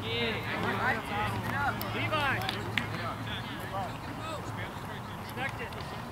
Levi! Respect it.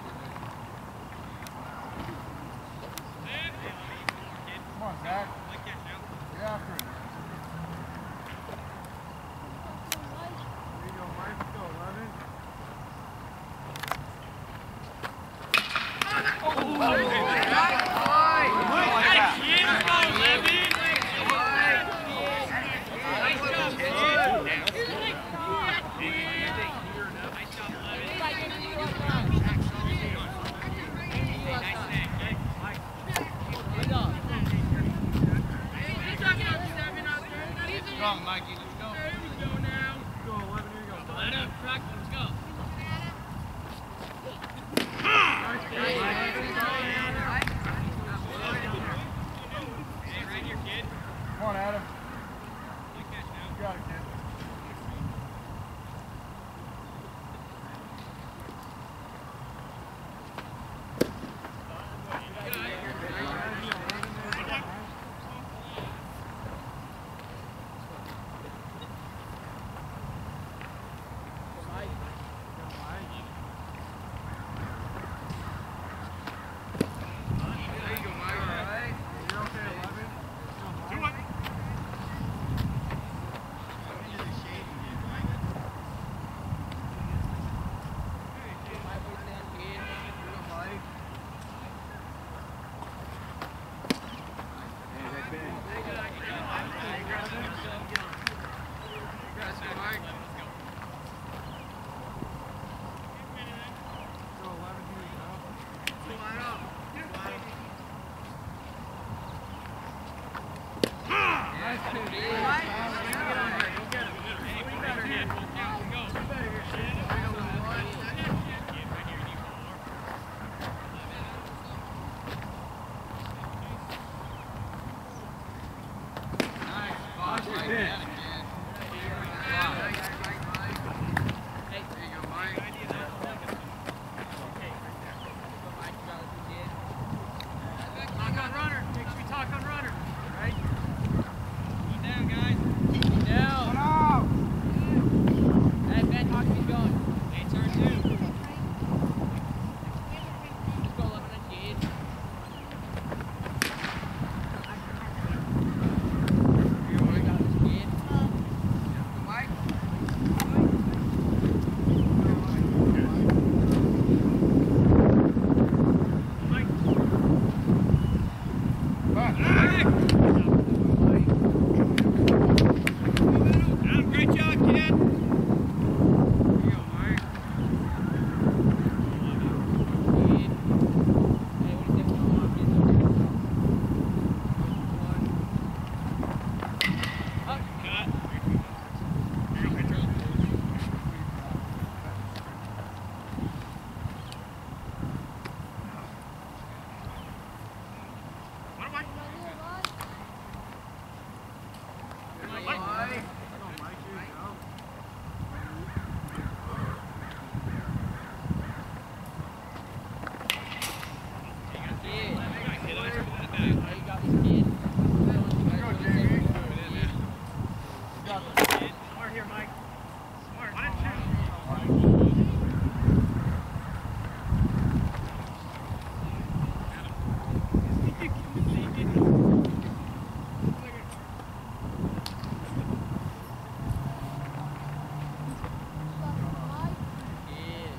Nice kid.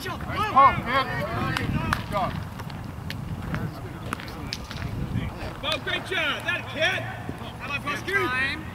Good job. Bo, great job. That kid. How about?